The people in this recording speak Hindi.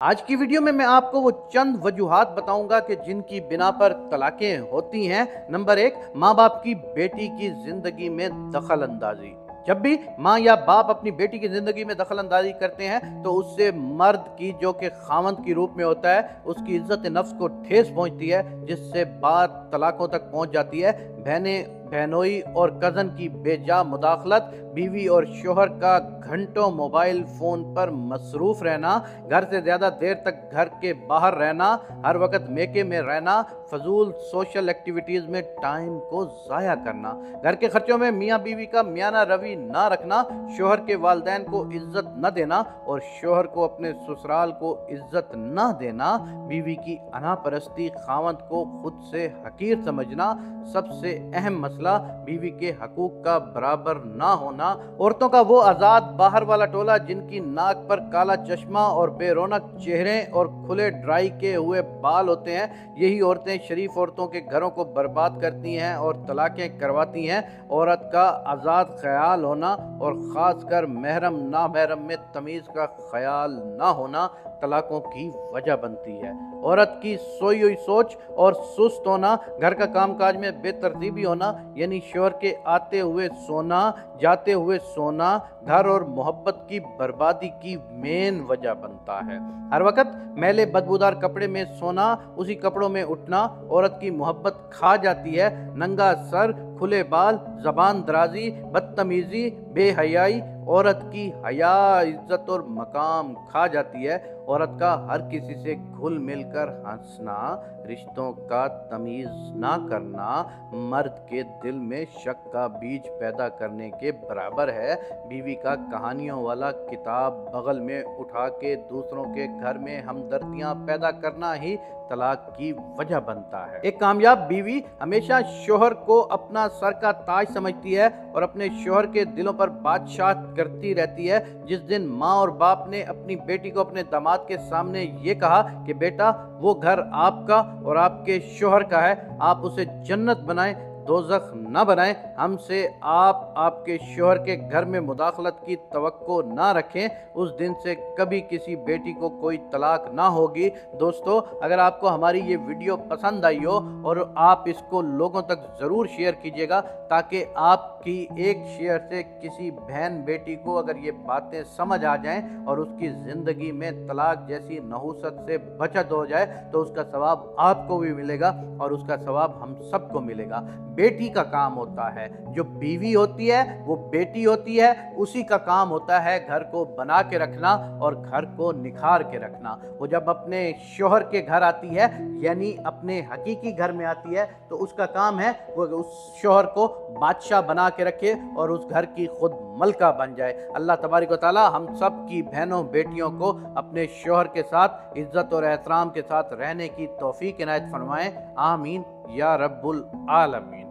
आज की वीडियो में मैं आपको वो चंद वजूहत बताऊँगा कि जिनकी बिना पर तलाकें होती हैं। नंबर एक माँ बाप की बेटी की ज़िंदगी में दखल अंदाजी जब भी माँ या बाप अपनी बेटी की ज़िंदगी में दखल अंदाजी करते हैं तो उससे मर्द की, जो कि खामंद की रूप में होता है, उसकी इज़्ज़त नफ्स को ठेस पहुँचती है, जिससे बात तलाकों तक पहुँच जाती है। बहनें, बहनोई और कज़न की बेजा मुदाखलत, बीवी और शोहर का घंटों मोबाइल फ़ोन पर मसरूफ़ रहना, घर से ज़्यादा देर तक घर के बाहर रहना, हर वक्त मेके में रहना, फजूल सोशल एक्टिविटीज़ में टाइम को ज़ाया करना, घर के खर्चों में मियाँ बीवी का मियाना रवि ना रखना, शोहर के वालदेन को इज़्ज़त न देना और शोहर को अपने ससुराल को इज़्ज़त न देना, बीवी की अना परस्ती खावंत को खुद से हकीर समझना, सबसे अहम मसला बीवी के हकूक का बराबर ना होना, औरतों का वो आज़ाद बाहर वाला टोला जिनकी नाक पर काला चश्मा और बेरोनक चेहरे और खुले ड्राई के हुए बाल होते हैं, यही औरतें शरीफ औरतों के घरों को बर्बाद करती हैं और तलाक़ें करवाती हैं। औरत का आज़ाद ख्याल होना और ख़ास कर महरम ना महरम में तमीज़ का ख्याल ना होना तलाक़ों की वजह बनती है। औरत की सोई हुई सोच और सुस्त होना, घर का कामकाज में बेतरतीबी होना यानी शोर के आते हुए सोना, जाते हुए सोना, घर और मोहब्बत की बर्बादी की मेन वजह बनता है। हर वक्त मैले बदबूदार कपड़े में सोना, उसी कपड़ों में उठना, औरत की मोहब्बत खा जाती है। नंगा सर, खुले बाल, जबान दराजी, बदतमीजी, बेहयाई औरत की हया, इज़्ज़त और मकाम खा जाती है। औरत का हर किसी से घुल मिलकर हंसना, रिश्तों का तमीज़ ना करना, मर्द के दिल में शक का बीज पैदा करने के बराबर है। बीवी का कहानियों वाला किताब बगल में उठा के दूसरों के घर में हमदर्दियाँ पैदा करना ही तलाक की वजह बनता है। एक कामयाब बीवी हमेशा शोहर को अपना सर का ताज समझती है और अपने शोहर के दिलों पर बादशाह करती रहती है। जिस दिन माँ और बाप ने अपनी बेटी को अपने दामाद के सामने ये कहा कि, बेटा, वो घर आपका और आपके शोहर का है। आप उसे जन्नत बनाएँ दोजख न बनाएँ। हमसे आप आपके शोहर के घर में मुदाखलत की तो ना रखें। उस दिन से कभी किसी बेटी को कोई तलाक ना होगी। दोस्तों, अगर आपको हमारी ये वीडियो पसंद आई हो और आप इसको लोगों तक ज़रूर शेयर कीजिएगा ताकि आपकी एक शेयर से किसी बहन बेटी को अगर ये बातें समझ आ जाएँ और उसकी ज़िंदगी में तलाक जैसी नहूसत से बचत हो जाए तो उसका सवाब आपको भी मिलेगा और उसका सवाब हम सबको मिलेगा। बेटी का काम होता है। जो बीवी होती है, वो बेटी होती है। उसी का काम होता है घर को बना के रखना और घर को निखार के रखना। वो जब अपने शोहर के घर आती है, यानी अपने हकीकी घर में आती है तो उसका काम है वो उस शोहर को बादशाह बना के रखे और उस घर की खुद मलका बन जाए। अल्लाह तबारक ताली हम सब की बहनों, बेटियों को अपने शोहर के साथ, इज़्ज़त और एहतराम के साथ रहने की तोफ़ी इनायत फरमाएँ। आमीन या रब्बुल आलमीन।